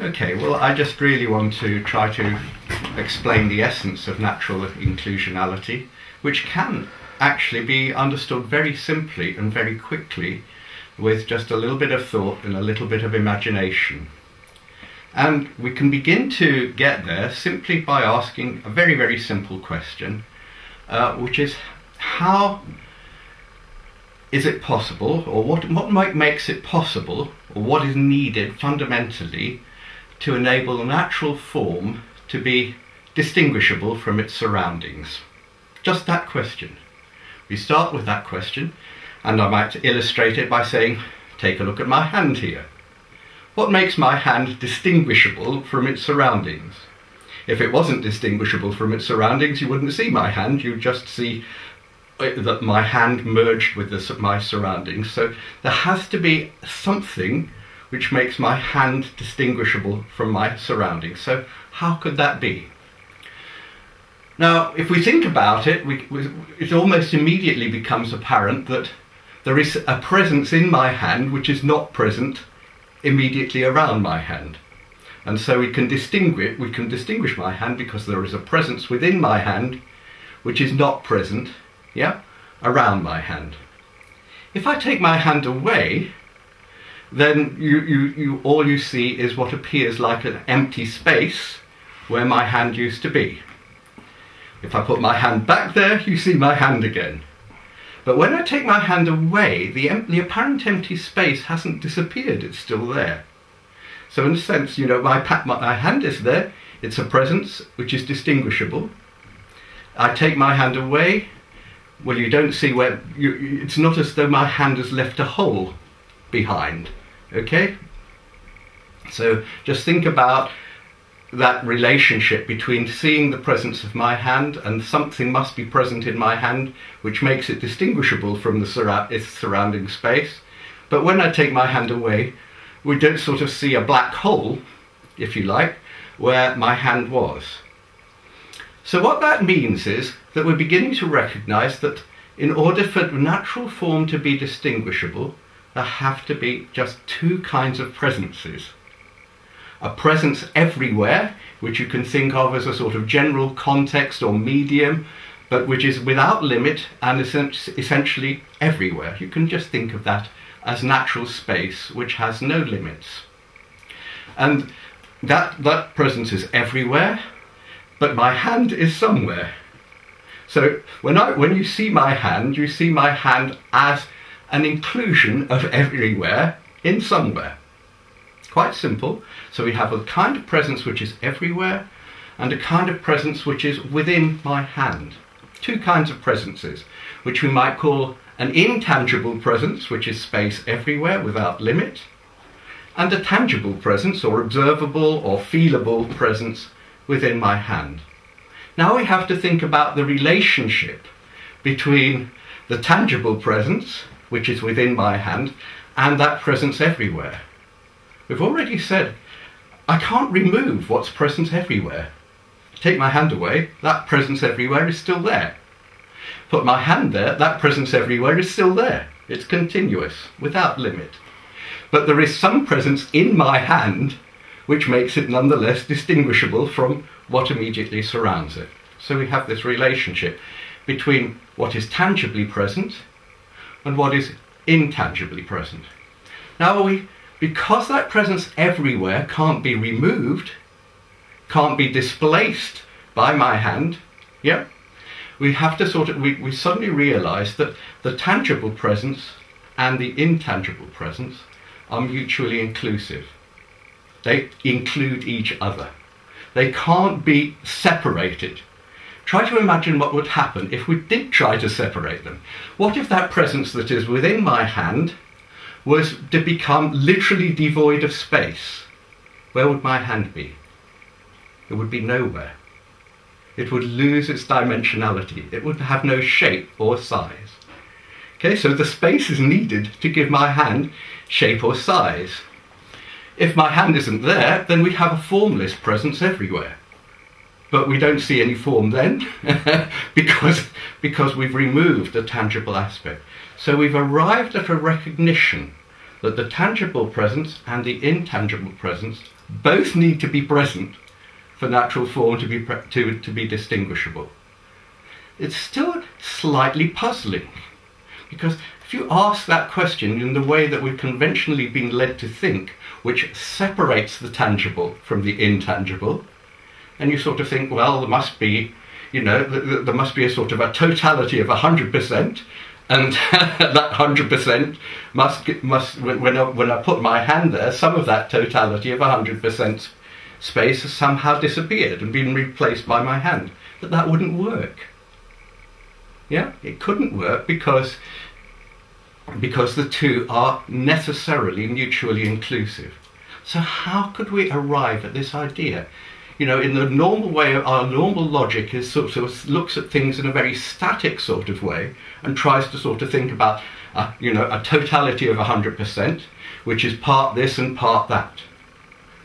Okay, well, I just really want to try to explain the essence of natural inclusionality, which can actually be understood very simply and very quickly with just a little bit of thought and a little bit of imagination. And we can begin to get there simply by asking a very, very simple question, uh, which is how is it possible, or what, what might makes it possible, or what is needed fundamentally to enable a natural form to be distinguishable from its surroundings? Just that question. We start with that question, and I might illustrate it by saying, take a look at my hand here. What makes my hand distinguishable from its surroundings? If it wasn't distinguishable from its surroundings, you wouldn't see my hand, you'd just see uh, that my hand merged with the, my surroundings. So there has to be something which makes my hand distinguishable from my surroundings. So how could that be? Now, if we think about it, we, we, it almost immediately becomes apparent that there is a presence in my hand which is not present immediately around my hand. And so we can distinguish, we can distinguish my hand because there is a presence within my hand which is not present, yeah, around my hand. If I take my hand away, then you, you, you, all you see is what appears like an empty space where my hand used to be. If I put my hand back there, you see my hand again. But when I take my hand away, the, the apparent empty space hasn't disappeared, it's still there. So in a sense, you know, my, my, my hand is there, it's a presence which is distinguishable. I take my hand away, well you don't see where, you, it's not as though my hand has left a hole behind. Okay? So just think about that relationship between seeing the presence of my hand and something must be present in my hand which makes it distinguishable from the its surrounding space. But when I take my hand away, we don't sort of see a black hole, if you like, where my hand was. So what that means is that we're beginning to recognize that in order for natural form to be distinguishable, there have to be just two kinds of presences. A presence everywhere, which you can think of as a sort of general context or medium, but which is without limit and essentially everywhere. You can just think of that as natural space, which has no limits. And that, that presence is everywhere, but my hand is somewhere. So when, I, when you see my hand, you see my hand as an inclusion of everywhere in somewhere. Quite simple. So we have a kind of presence which is everywhere and a kind of presence which is within my hand. Two kinds of presences, which we might call an intangible presence, which is space everywhere without limit, and a tangible presence or observable or feelable presence within my hand. Now we have to think about the relationship between the tangible presence which is within my hand, and that presence everywhere. We've already said, I can't remove what's present everywhere. Take my hand away, that presence everywhere is still there. Put my hand there, that presence everywhere is still there. It's continuous, without limit. But there is some presence in my hand which makes it nonetheless distinguishable from what immediately surrounds it. So we have this relationship between what is tangibly present and what is intangibly present. Now, we, because that presence everywhere can't be removed, can't be displaced by my hand, yeah, we have to sort of, we, we suddenly realize that the tangible presence and the intangible presence are mutually inclusive. They include each other. They can't be separated. Try to imagine what would happen if we did try to separate them. What if that presence that is within my hand was to become literally devoid of space? Where would my hand be? It would be nowhere. It would lose its dimensionality. It would have no shape or size. Okay, so the space is needed to give my hand shape or size. If my hand isn't there, then we have a formless presence everywhere but we don't see any form then because, because we've removed the tangible aspect. So we've arrived at a recognition that the tangible presence and the intangible presence both need to be present for natural form to be, to, to be distinguishable. It's still slightly puzzling because if you ask that question in the way that we've conventionally been led to think, which separates the tangible from the intangible, and you sort of think, well, there must be, you know, there must be a sort of a totality of 100%, and that 100% must, must when, I, when I put my hand there, some of that totality of 100% space has somehow disappeared and been replaced by my hand. But that wouldn't work. Yeah, it couldn't work because because the two are necessarily mutually inclusive. So how could we arrive at this idea? You know, in the normal way, our normal logic is sort of looks at things in a very static sort of way and tries to sort of think about, uh, you know, a totality of 100%, which is part this and part that.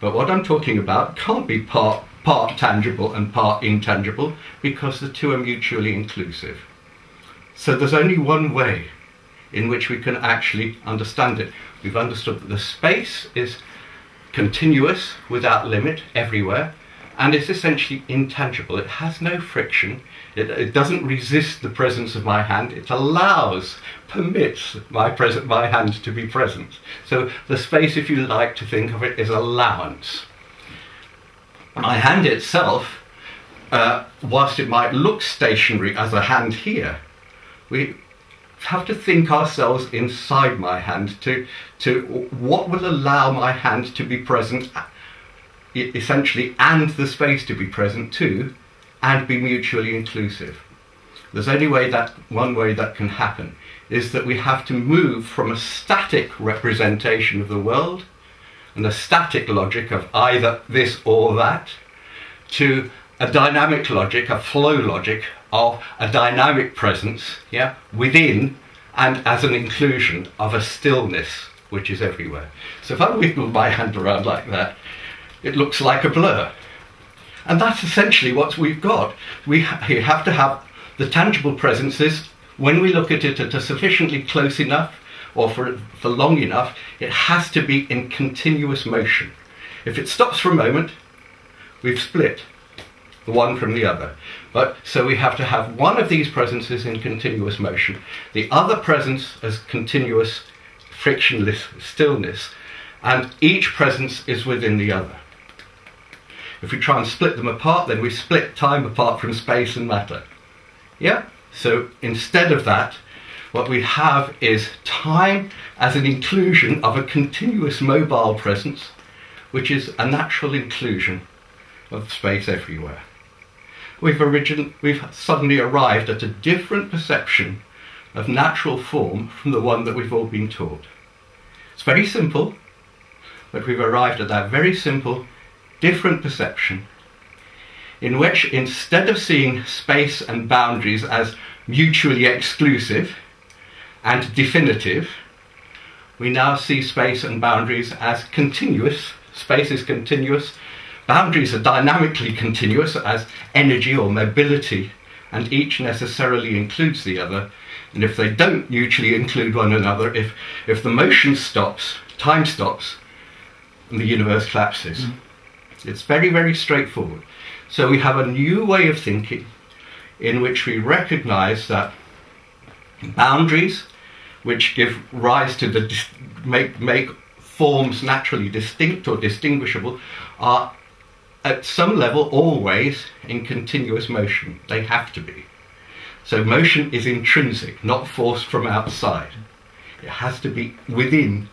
But what I'm talking about can't be part, part tangible and part intangible because the two are mutually inclusive. So there's only one way in which we can actually understand it. We've understood that the space is continuous without limit everywhere and it's essentially intangible. It has no friction. It, it, doesn't resist the presence of my hand. It allows, permits my, present, my hand to be present. So the space, if you like to think of it, is allowance. My hand itself, uh, whilst it might look stationary as a hand here, we have to think ourselves inside my hand to, to what will allow my hand to be present essentially and the space to be present too and be mutually inclusive. There's only way that one way that can happen is that we have to move from a static representation of the world and a static logic of either this or that to a dynamic logic, a flow logic of a dynamic presence, yeah, within and as an inclusion of a stillness which is everywhere. So if I wiggle my hand around like that, it looks like a blur. And that's essentially what we've got. We ha have to have the tangible presences when we look at it at a sufficiently close enough or for, for long enough, it has to be in continuous motion. If it stops for a moment, we've split the one from the other. But so we have to have one of these presences in continuous motion, the other presence as continuous frictionless stillness, and each presence is within the other. If we try and split them apart, then we split time apart from space and matter. Yeah? So instead of that, what we have is time as an inclusion of a continuous mobile presence, which is a natural inclusion of space everywhere we've, origin- we've suddenly arrived at a different perception of natural form from the one that we've all been taught. It's very simple, but we've arrived at that very simple, different perception in which instead of seeing space and boundaries as mutually exclusive and definitive, we now see space and boundaries as continuous. Space is continuous, Boundaries are dynamically continuous as energy or mobility, and each necessarily includes the other. And if they don't mutually include one another, if, if the motion stops, time stops, and the universe collapses. Mm. It's very, very straightforward. So we have a new way of thinking in which we recognize that boundaries, which give rise to the make, make forms naturally distinct or distinguishable, are at some level always in continuous motion. They have to be. So motion is intrinsic, not forced from outside. It has to be within,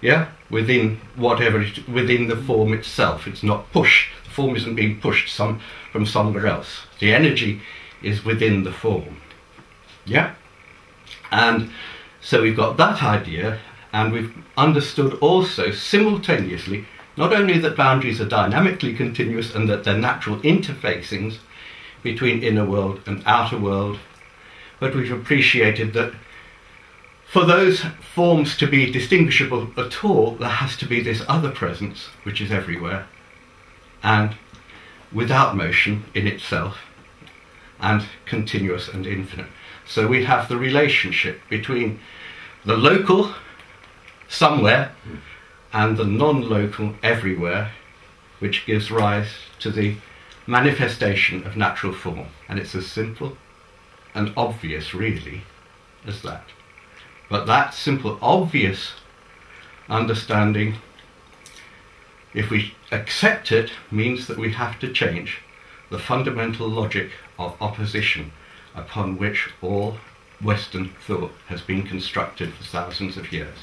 yeah, within whatever, it, within the form itself. It's not pushed. The form isn't being pushed some, from somewhere else. The energy is within the form. Yeah? And so we've got that idea, and we've understood also simultaneously not only that boundaries are dynamically continuous and that they're natural interfacings between inner world and outer world, but we've appreciated that for those forms to be distinguishable at all, there has to be this other presence, which is everywhere, and without motion in itself, and continuous and infinite. So we have the relationship between the local, somewhere, and the non-local everywhere which gives rise to the manifestation of natural form. And it's as simple and obvious, really, as that. But that simple, obvious understanding, if we accept it, means that we have to change the fundamental logic of opposition upon which all Western thought has been constructed for thousands of years.